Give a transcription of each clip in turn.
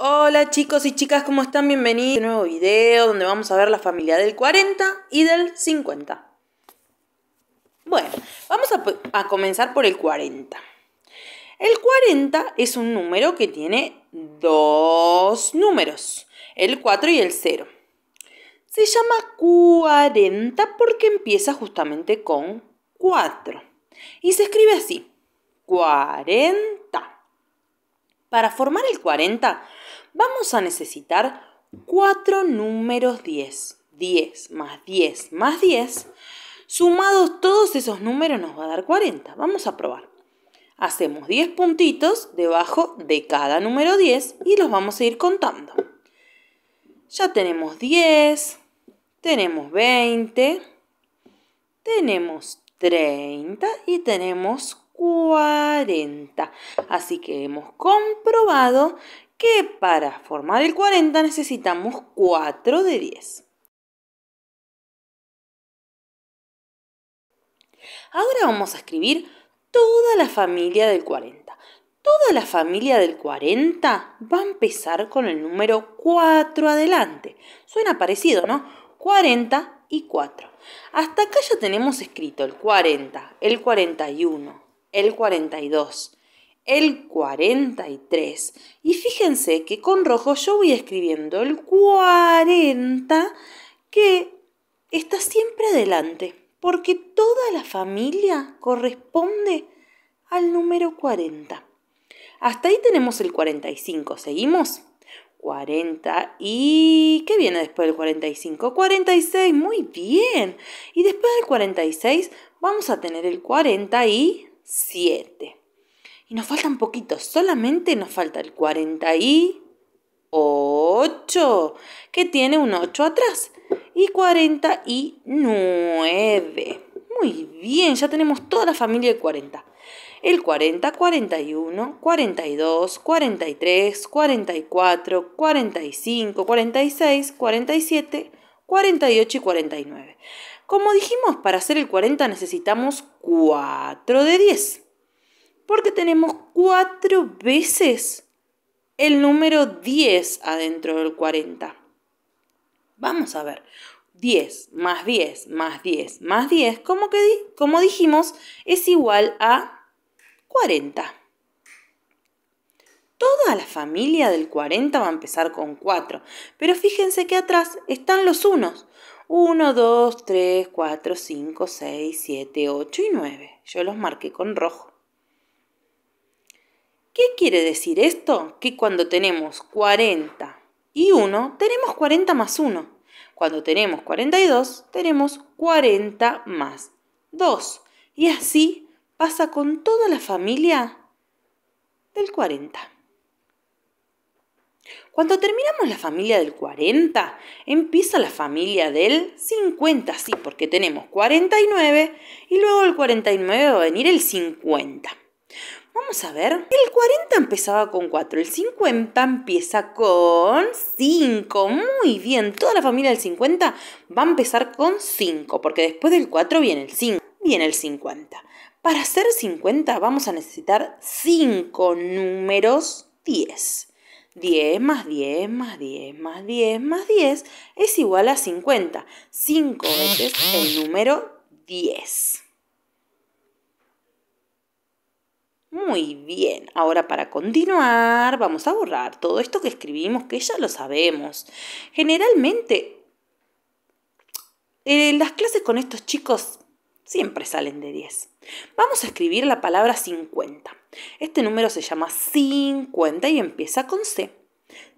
Hola chicos y chicas, ¿cómo están? Bienvenidos a un nuevo video donde vamos a ver la familia del 40 y del 50. Bueno, vamos a, comenzar por el 40. El 40 es un número que tiene dos números, el 4 y el 0. Se llama 40 porque empieza justamente con 4 y se escribe así, 40. Para formar el 40 vamos a necesitar cuatro números 10. 10 más 10 más 10. Sumados todos esos números nos va a dar 40. Vamos a probar. Hacemos 10 puntitos debajo de cada número 10 y los vamos a ir contando. Ya tenemos 10, tenemos 20, tenemos 30 y tenemos 40. Así que hemos comprobado que para formar el 40 necesitamos 4 de 10. Ahora vamos a escribir toda la familia del 40. Toda la familia del 40 va a empezar con el número 4 adelante. Suena parecido, ¿no? 40 y 4. Hasta acá ya tenemos escrito el 40, el 41, el 42, el 43. Y fíjense que con rojo yo voy escribiendo el 40 que está siempre adelante, porque toda la familia corresponde al número 40. Hasta ahí tenemos el 45. ¿Seguimos? 40 y... ¿Qué viene después del 45? 46, muy bien. Y después del 46 vamos a tener el 47. Y nos faltan poquitos, solamente nos falta el 48, que tiene un 8 atrás. Y 49. Muy bien, ya tenemos toda la familia de 40. El 40, 41, 42, 43, 44, 45, 46, 47, 48 y 49. Como dijimos, para hacer el 40 necesitamos 4 de 10 porque tenemos cuatro veces el número 10 adentro del 40. Vamos a ver. 10 más 10 más 10 más 10, como, que, como dijimos, es igual a 40. Toda la familia del 40 va a empezar con 4, pero fíjense que atrás están los unos. 1, 2, 3, 4, 5, 6, 7, 8 y 9. Yo los marqué con rojo. ¿Qué quiere decir esto? Que cuando tenemos 40 y 1, tenemos 40 más 1. Cuando tenemos 42, tenemos 40 más 2. Y así pasa con toda la familia del 40. Cuando terminamos la familia del 40, empieza la familia del 50, sí, porque tenemos 49 y luego el 49 va a venir el 50. Vamos a ver. El 40 empezaba con 4. El 50 empieza con 5. Muy bien. Toda la familia del 50 va a empezar con 5. Porque después del 4 viene el 5. Viene el 50. Para hacer 50 vamos a necesitar 5 números 10. 10 más 10 más 10 más 10 más 10 es igual a 50. 5 veces el número 10. Muy bien, ahora para continuar vamos a borrar todo esto que escribimos, que ya lo sabemos. Generalmente, eh, las clases con estos chicos siempre salen de 10. Vamos a escribir la palabra 50. Este número se llama 50 y empieza con C.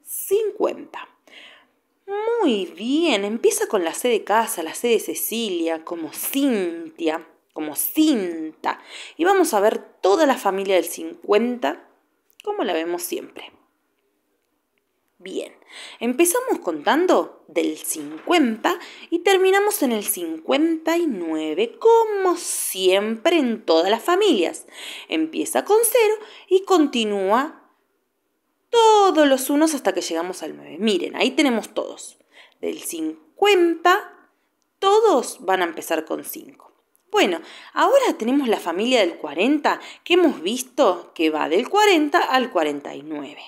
50. Muy bien, empieza con la C de casa, la C de Cecilia, como Cintia como cinta. Y vamos a ver toda la familia del 50 como la vemos siempre. Bien, empezamos contando del 50 y terminamos en el 59 como siempre en todas las familias. Empieza con 0 y continúa todos los unos hasta que llegamos al 9. Miren, ahí tenemos todos. Del 50, todos van a empezar con 5. Bueno, ahora tenemos la familia del 40 que hemos visto que va del 40 al 49.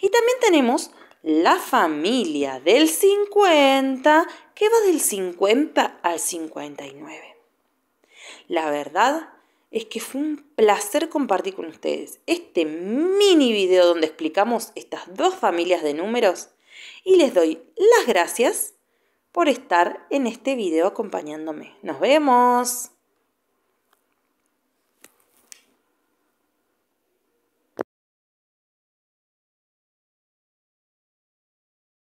Y también tenemos la familia del 50, que va del 50 al 59. La verdad es que fue un placer compartir con ustedes este mini video donde explicamos estas dos familias de números y les doy las gracias por estar en este video acompañándome. Nos vemos.